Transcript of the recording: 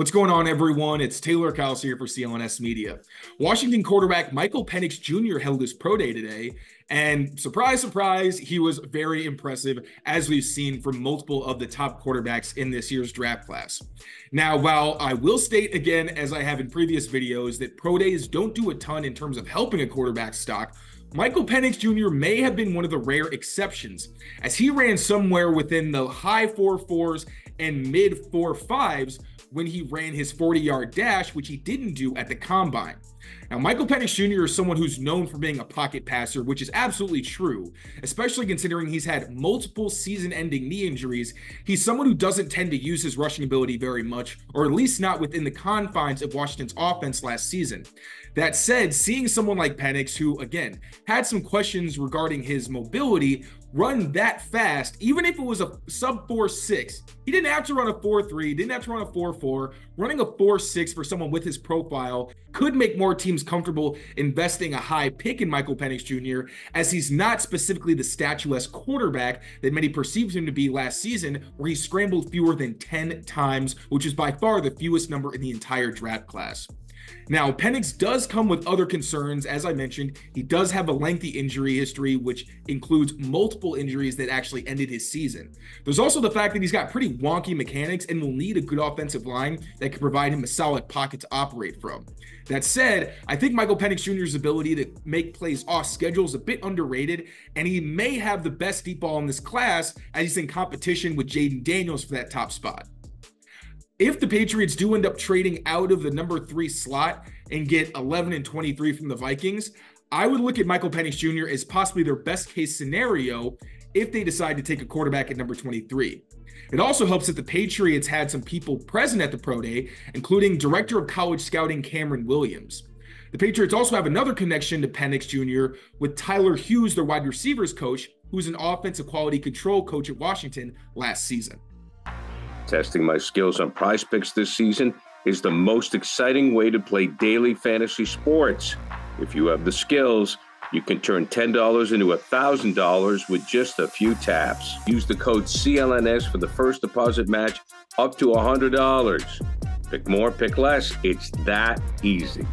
What's going on, everyone? It's Taylor Kyles here for CLNS Media. Washington quarterback Michael Penix Jr. held his pro day today, and surprise, surprise, he was very impressive, as we've seen from multiple of the top quarterbacks in this year's draft class. Now, while I will state again, as I have in previous videos, that pro days don't do a ton in terms of helping a quarterback stock, Michael Penix Jr. may have been one of the rare exceptions, as he ran somewhere within the high four fours and mid four fives when he ran his 40 yard dash, which he didn't do at the combine. Now, Michael Penix Jr. is someone who's known for being a pocket passer, which is absolutely true, especially considering he's had multiple season ending knee injuries. He's someone who doesn't tend to use his rushing ability very much, or at least not within the confines of Washington's offense last season. That said, seeing someone like Penix, who again had some questions regarding his mobility, run that fast, even if it was a sub 4 6, he didn't have to run a 4 3, didn't have to run a 4 4. Running a 4 6 for someone with his profile could make more teams comfortable investing a high pick in Michael Penix Jr., as he's not specifically the statuesque quarterback that many perceived him to be last season, where he scrambled fewer than 10 times, which is by far the fewest number in the entire draft class. Now, Penix does come with other concerns. As I mentioned, he does have a lengthy injury history, which includes multiple injuries that actually ended his season. There's also the fact that he's got pretty wonky mechanics and will need a good offensive line that can provide him a solid pocket to operate from. That said, I think Michael Penix Jr.'s ability to make plays off schedule is a bit underrated, and he may have the best deep ball in this class as he's in competition with Jayden Daniels for that top spot if the Patriots do end up trading out of the number three slot and get 11 and 23 from the Vikings, I would look at Michael Penix Jr. as possibly their best case scenario if they decide to take a quarterback at number 23. It also helps that the Patriots had some people present at the Pro Day, including Director of College Scouting Cameron Williams. The Patriots also have another connection to Penix Jr. with Tyler Hughes, their wide receivers coach, who was an offensive quality control coach at Washington last season. Testing my skills on PrizePicks this season is the most exciting way to play daily fantasy sports. If you have the skills, you can turn $10 into $1,000 with just a few taps. Use the code CLNS for the first deposit match up to $100. Pick more, pick less. It's that easy.